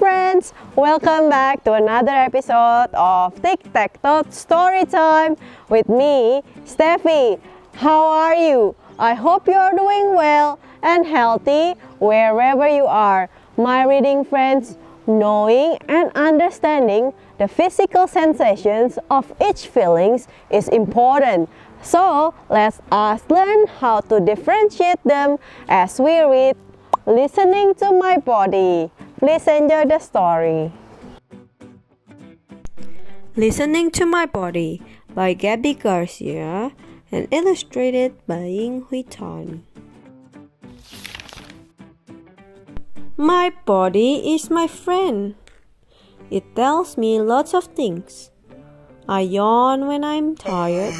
friends! Welcome back to another episode of Tic Tac Taught Story Time with me, Steffi. How are you? I hope you are doing well and healthy wherever you are. My reading friends, knowing and understanding the physical sensations of each feelings is important. So let's us learn how to differentiate them as we read Listening to My Body. Please enjoy the story. Listening to My Body by Gabi Garcia and illustrated by Ying Hui Tan. My body is my friend. It tells me lots of things. I yawn when I'm tired.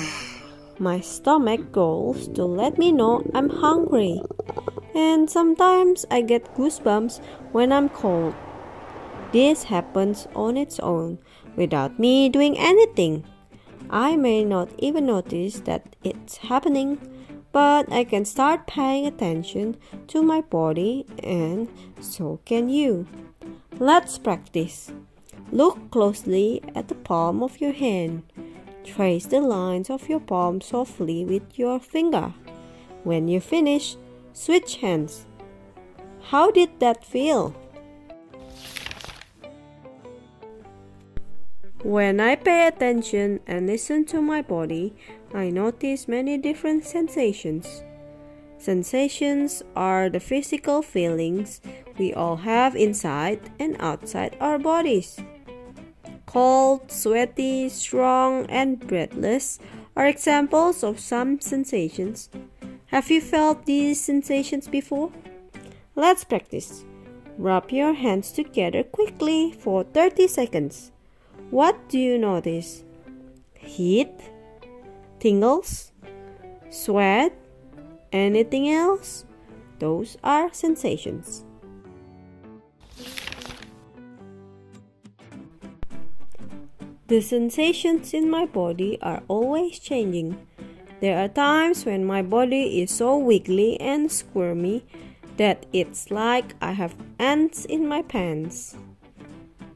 My stomach growls to let me know I'm hungry and sometimes I get goosebumps when I'm cold. This happens on its own without me doing anything. I may not even notice that it's happening, but I can start paying attention to my body, and so can you. Let's practice. Look closely at the palm of your hand. Trace the lines of your palm softly with your finger. When you finish, Switch hands. How did that feel? When I pay attention and listen to my body, I notice many different sensations. Sensations are the physical feelings we all have inside and outside our bodies. Cold, sweaty, strong, and breathless are examples of some sensations have you felt these sensations before? Let's practice. Rub your hands together quickly for 30 seconds. What do you notice? Heat? Tingles? Sweat? Anything else? Those are sensations. The sensations in my body are always changing. There are times when my body is so wiggly and squirmy that it's like I have ants in my pants.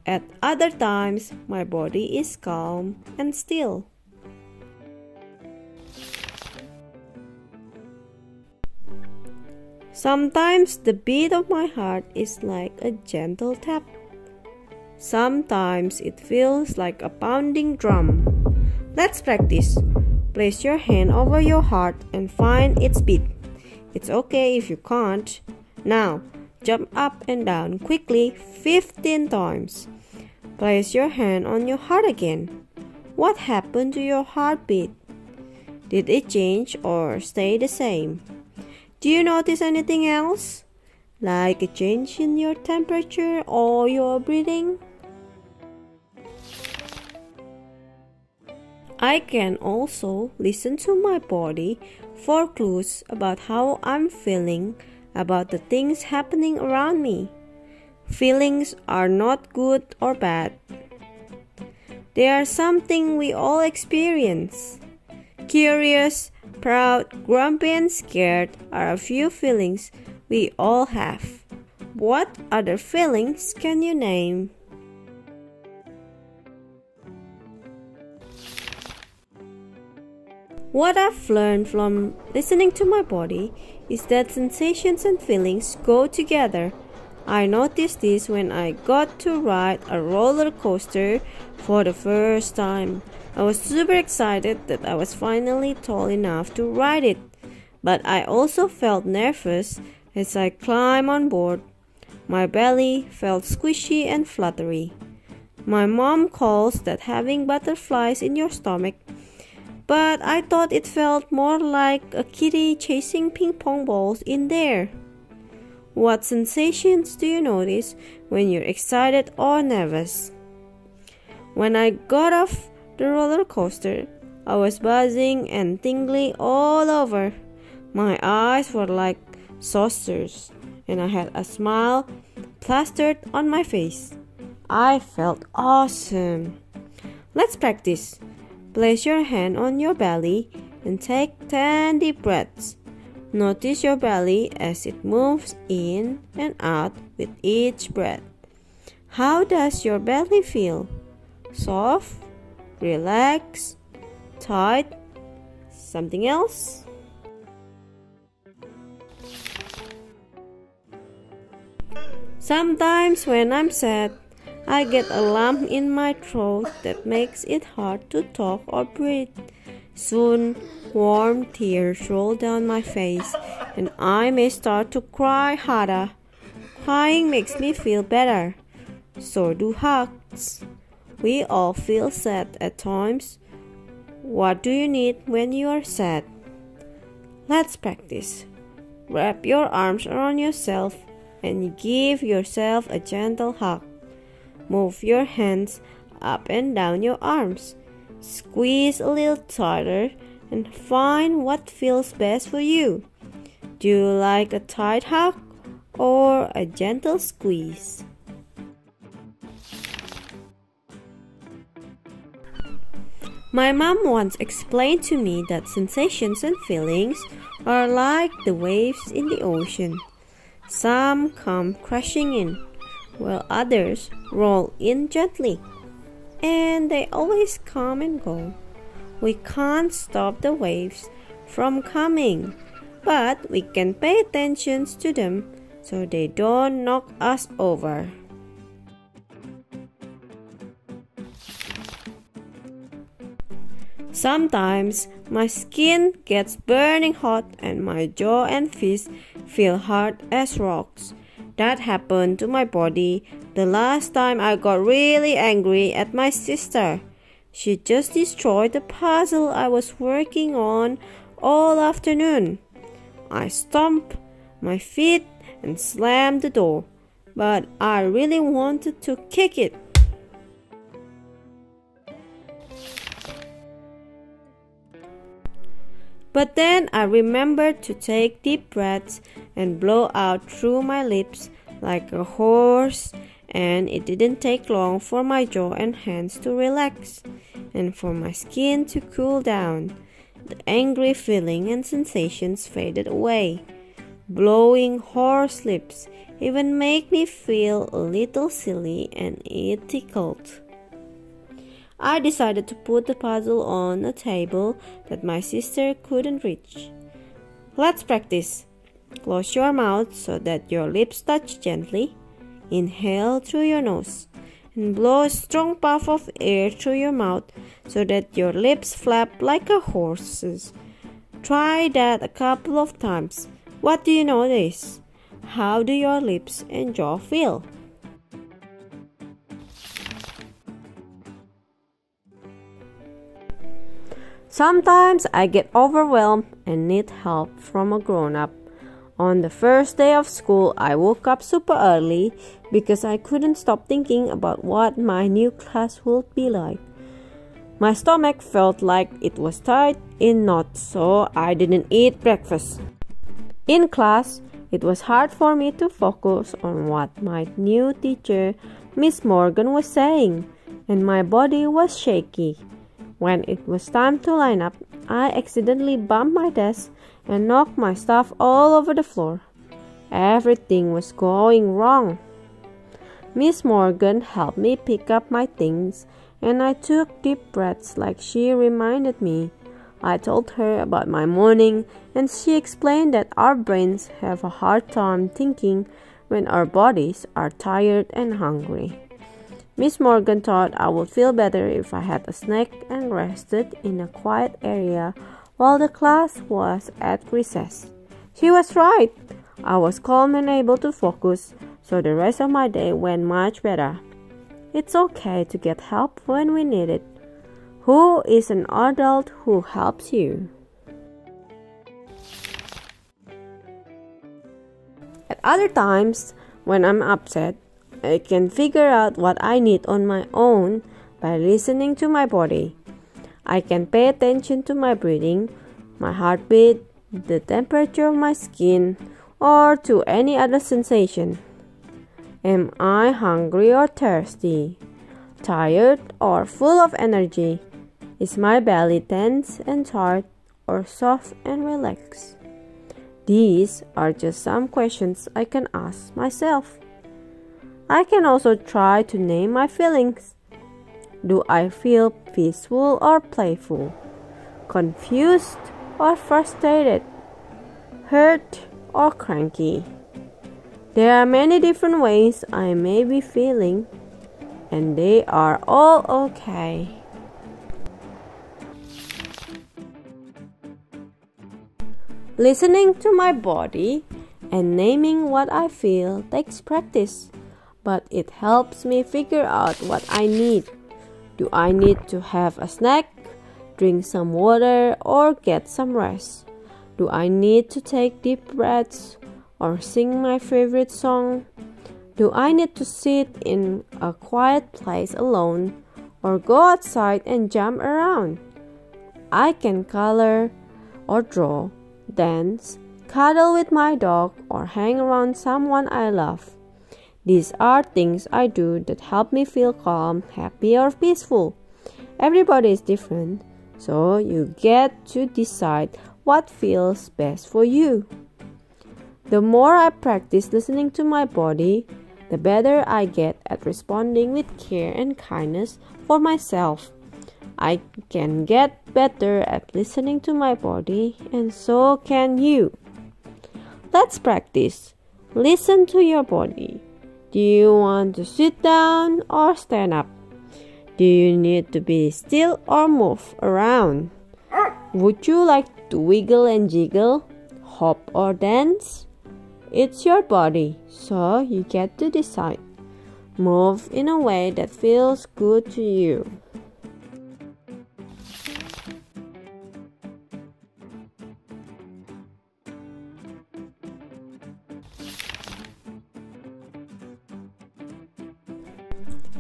At other times, my body is calm and still. Sometimes the beat of my heart is like a gentle tap. Sometimes it feels like a pounding drum. Let's practice. Place your hand over your heart and find its beat. It's okay if you can't. Now, jump up and down quickly 15 times. Place your hand on your heart again. What happened to your heartbeat? Did it change or stay the same? Do you notice anything else? Like a change in your temperature or your breathing? I can also listen to my body for clues about how I'm feeling about the things happening around me. Feelings are not good or bad. They are something we all experience. Curious, proud, grumpy, and scared are a few feelings we all have. What other feelings can you name? What I've learned from listening to my body is that sensations and feelings go together. I noticed this when I got to ride a roller coaster for the first time. I was super excited that I was finally tall enough to ride it, but I also felt nervous as I climbed on board. My belly felt squishy and fluttery. My mom calls that having butterflies in your stomach but I thought it felt more like a kitty chasing ping pong balls in there. What sensations do you notice when you're excited or nervous? When I got off the roller coaster, I was buzzing and tingly all over. My eyes were like saucers, and I had a smile plastered on my face. I felt awesome. Let's practice. Place your hand on your belly and take 10 deep breaths. Notice your belly as it moves in and out with each breath. How does your belly feel? Soft? Relaxed? Tight? Something else? Sometimes when I'm sad, I get a lump in my throat that makes it hard to talk or breathe. Soon, warm tears roll down my face, and I may start to cry harder. Crying makes me feel better. So do hugs. We all feel sad at times. What do you need when you are sad? Let's practice. Wrap your arms around yourself and give yourself a gentle hug. Move your hands up and down your arms. Squeeze a little tighter and find what feels best for you. Do you like a tight hug or a gentle squeeze? My mom once explained to me that sensations and feelings are like the waves in the ocean. Some come crashing in, while others roll in gently. And they always come and go. We can't stop the waves from coming, but we can pay attention to them so they don't knock us over. Sometimes my skin gets burning hot and my jaw and face feel hard as rocks. That happened to my body the last time I got really angry at my sister. She just destroyed the puzzle I was working on all afternoon. I stomped my feet and slammed the door, but I really wanted to kick it. But then I remembered to take deep breaths and blow out through my lips like a horse, and it didn't take long for my jaw and hands to relax and for my skin to cool down. The angry feeling and sensations faded away. Blowing horse lips even make me feel a little silly and it tickled. I decided to put the puzzle on a table that my sister couldn't reach. Let's practice. Close your mouth so that your lips touch gently. Inhale through your nose and blow a strong puff of air through your mouth so that your lips flap like a horse's. Try that a couple of times. What do you notice? How do your lips and jaw feel? Sometimes I get overwhelmed and need help from a grown up. On the first day of school, I woke up super early because I couldn't stop thinking about what my new class would be like. My stomach felt like it was tied in knots, so I didn't eat breakfast. In class, it was hard for me to focus on what my new teacher, Miss Morgan, was saying, and my body was shaky. When it was time to line up, I accidentally bumped my desk and knocked my stuff all over the floor. Everything was going wrong. Miss Morgan helped me pick up my things, and I took deep breaths like she reminded me. I told her about my morning, and she explained that our brains have a hard time thinking when our bodies are tired and hungry. Miss Morgan thought I would feel better if I had a snack and rested in a quiet area while the class was at recess. She was right. I was calm and able to focus, so the rest of my day went much better. It's okay to get help when we need it. Who is an adult who helps you? At other times, when I'm upset, I can figure out what I need on my own by listening to my body. I can pay attention to my breathing, my heartbeat, the temperature of my skin, or to any other sensation. Am I hungry or thirsty? Tired or full of energy? Is my belly tense and tight or soft and relaxed? These are just some questions I can ask myself. I can also try to name my feelings. Do I feel peaceful or playful? Confused or frustrated? Hurt or cranky? There are many different ways I may be feeling, and they are all okay. Listening to my body and naming what I feel takes practice, but it helps me figure out what I need. Do I need to have a snack, drink some water, or get some rest? Do I need to take deep breaths or sing my favorite song? Do I need to sit in a quiet place alone or go outside and jump around? I can color or draw, dance, cuddle with my dog, or hang around someone I love. These are things I do that help me feel calm, happy, or peaceful. Everybody is different, so you get to decide what feels best for you. The more I practice listening to my body, the better I get at responding with care and kindness for myself. I can get better at listening to my body, and so can you. Let's practice. Listen to your body. Do you want to sit down or stand up? Do you need to be still or move around? Would you like to wiggle and jiggle, hop or dance? It's your body, so you get to decide. Move in a way that feels good to you.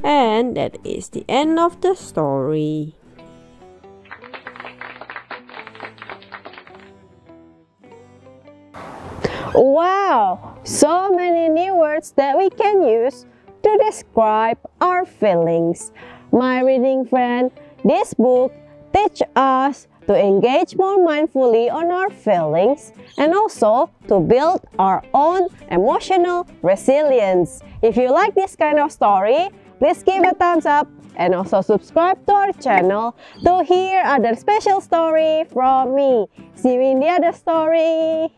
And that is the end of the story. Wow! So many new words that we can use to describe our feelings. My reading friend, this book teach us to engage more mindfully on our feelings and also to build our own emotional resilience. If you like this kind of story, please give a thumbs up and also subscribe to our channel to hear other special story from me. See you in the other story.